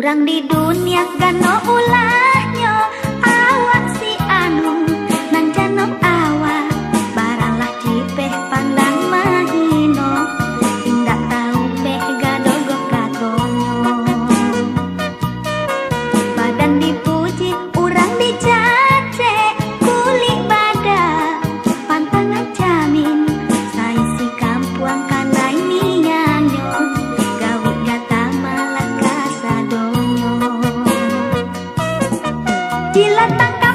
Orang di dunia kan gano Silatang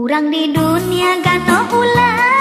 kurang di dunia gano ulah